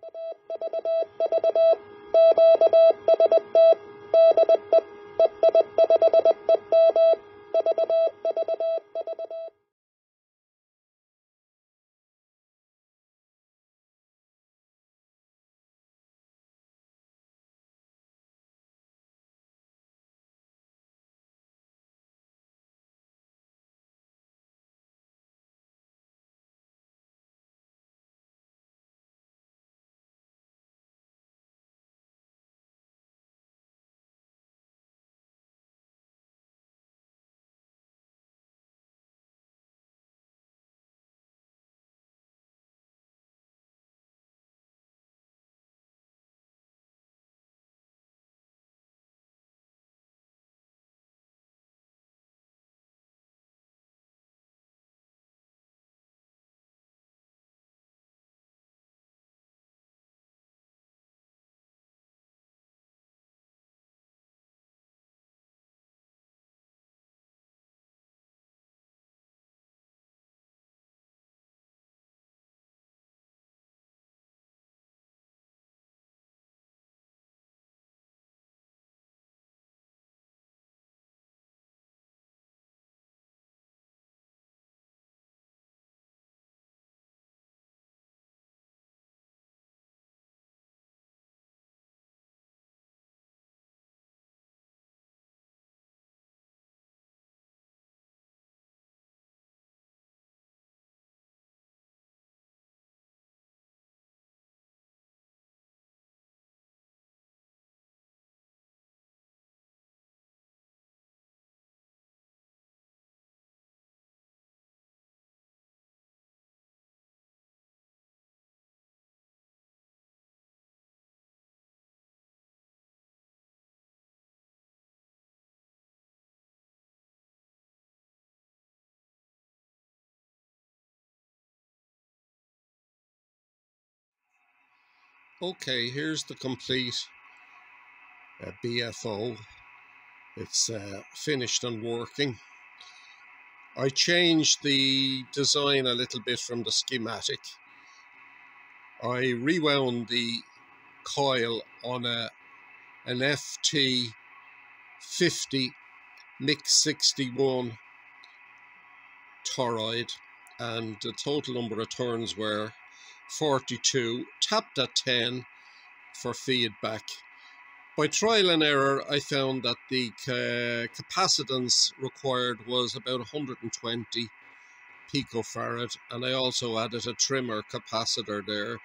Thank you. Okay, here's the complete uh, BFO. It's uh, finished and working. I changed the design a little bit from the schematic. I rewound the coil on a an FT 50 mix 61 toroid and the total number of turns were 42, tapped at 10 for feedback. By trial and error, I found that the capacitance required was about 120 picofarad, and I also added a trimmer capacitor there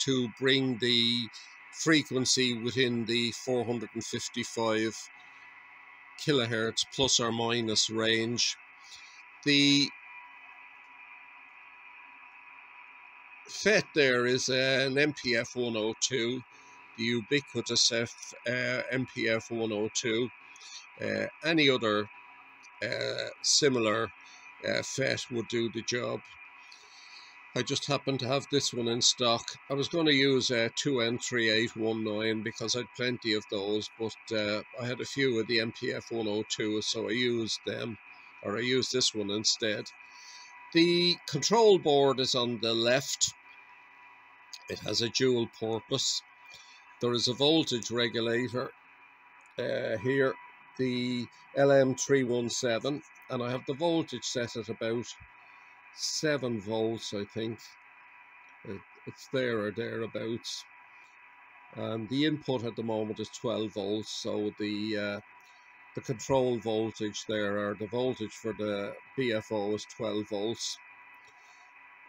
to bring the frequency within the 455 kilohertz plus or minus range. The FET there is an MPF 102, the ubiquitous F, uh, MPF 102. Uh, any other uh, similar uh, FET would do the job. I just happen to have this one in stock. I was going to use a uh, 2N3819 because I had plenty of those, but uh, I had a few of the MPF 102, so I used them, or I used this one instead. The control board is on the left it has a dual purpose. There is a voltage regulator uh, here, the LM317, and I have the voltage set at about 7 volts, I think. It, it's there or thereabouts. And the input at the moment is 12 volts, so the uh, the control voltage there, or the voltage for the BFO is 12 volts.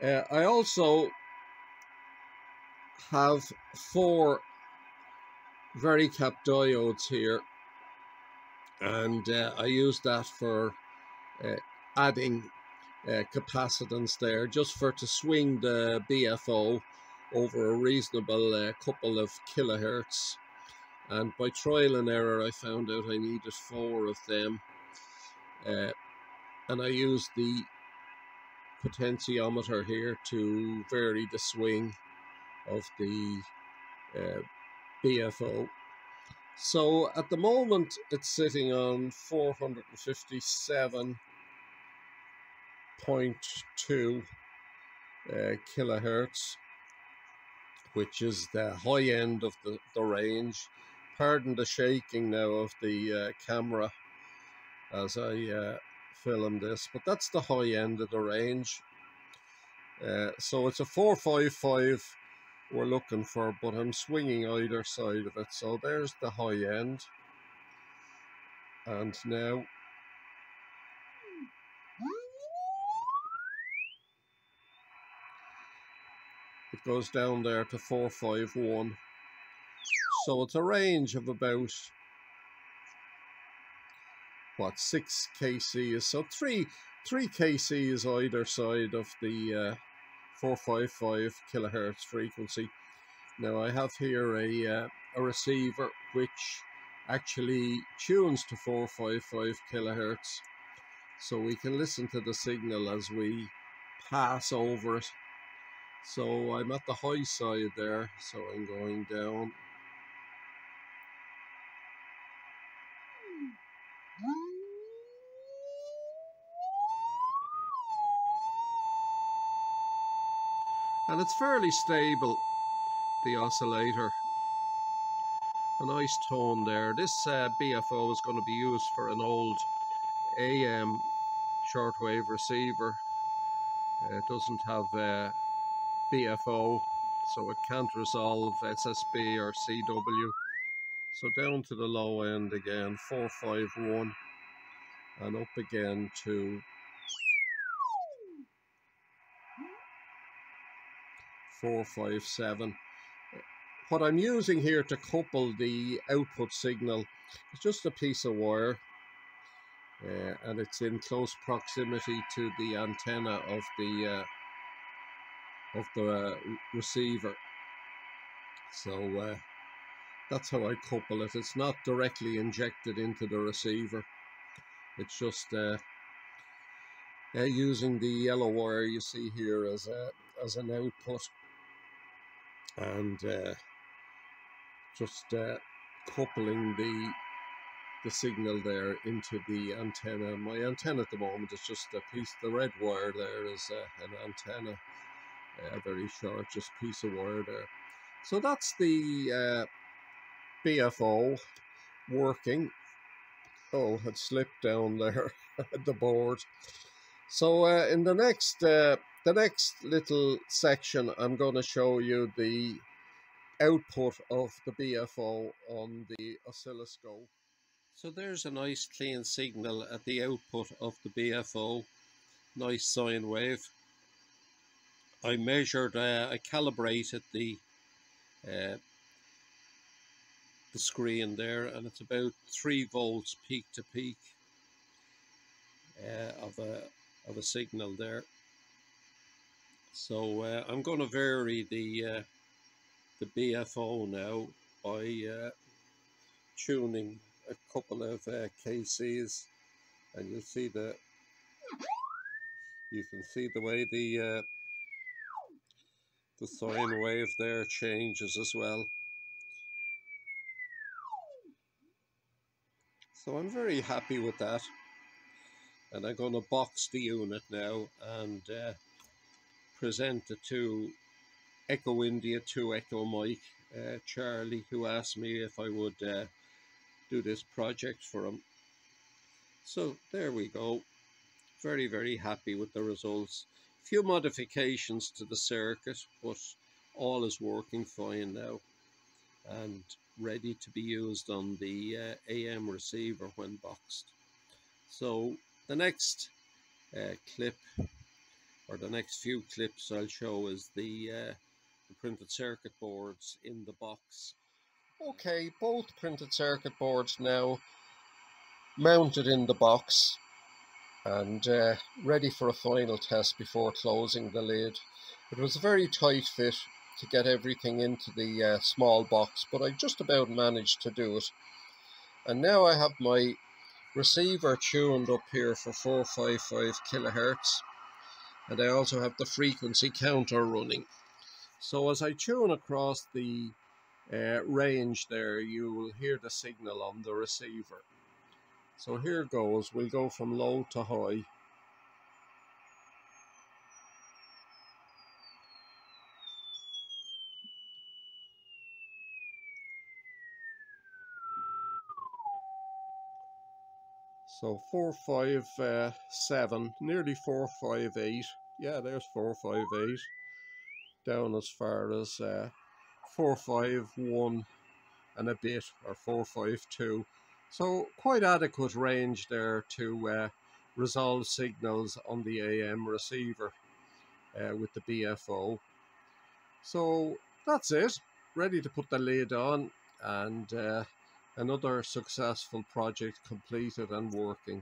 Uh, I also have four varicap diodes here and uh, I use that for uh, adding uh, capacitance there just for to swing the BFO over a reasonable uh, couple of kilohertz. And by trial and error I found out I needed four of them uh, and I used the potentiometer here to vary the swing of the uh, BFO. So at the moment it's sitting on 457.2 uh, kilohertz which is the high end of the, the range. Pardon the shaking now of the uh, camera as I uh, film this, but that's the high end of the range. Uh, so it's a 455 we're looking for, but I'm swinging either side of it. So there's the high end. And now it goes down there to 451. So it's a range of about what six kcs. So three three kc is either side of the uh, 455 kilohertz frequency. Now I have here a, uh, a receiver which actually tunes to 455 kilohertz so we can listen to the signal as we pass over it. So I'm at the high side there, so I'm going down. And it's fairly stable the oscillator. A nice tone there. This uh, BFO is going to be used for an old AM shortwave receiver. Uh, it doesn't have uh, BFO so it can't resolve SSB or CW so down to the low end again 451 and up again to 457. What I'm using here to couple the output signal is just a piece of wire uh, and it's in close proximity to the antenna of the uh, of the uh, receiver. So uh, that's how I couple it. It's not directly injected into the receiver. It's just uh, uh, using the yellow wire you see here as a as an output and uh, just uh, coupling the the signal there into the antenna. My antenna at the moment is just a piece, the red wire there is uh, an antenna, a very short, just piece of wire there. So that's the uh, BFO working. Oh, it slipped down there at the board. So uh, in the next uh, the next little section, I'm going to show you the output of the BFO on the oscilloscope. So there's a nice clean signal at the output of the BFO, nice sine wave. I measured, uh, I calibrated the uh, the screen there and it's about 3 volts peak to peak uh, of a of a signal there so uh, I'm going to vary the uh, the BFO now by uh, tuning a couple of uh, KCs and you'll see the you can see the way the uh, the sine wave there changes as well. So I'm very happy with that and I'm going to box the unit now and present it two Echo India to Echo Mike uh, Charlie, who asked me if I would uh, do this project for him. So there we go. Very, very happy with the results. Few modifications to the circuit, but all is working fine now and ready to be used on the uh, AM receiver when boxed. So the next uh, clip or the next few clips I'll show is the, uh, the printed circuit boards in the box. Okay, both printed circuit boards now mounted in the box and uh, ready for a final test before closing the lid. It was a very tight fit to get everything into the uh, small box, but I just about managed to do it. And now I have my receiver tuned up here for 455 kilohertz and I also have the frequency counter running. So as I tune across the uh, range there, you will hear the signal on the receiver. So here goes, we'll go from low to high. So 457, uh, nearly 458. Yeah, there's 458. Down as far as uh, 451 and a bit, or 452. So quite adequate range there to uh, resolve signals on the AM receiver uh, with the BFO. So that's it. Ready to put the lid on and uh, another successful project completed and working.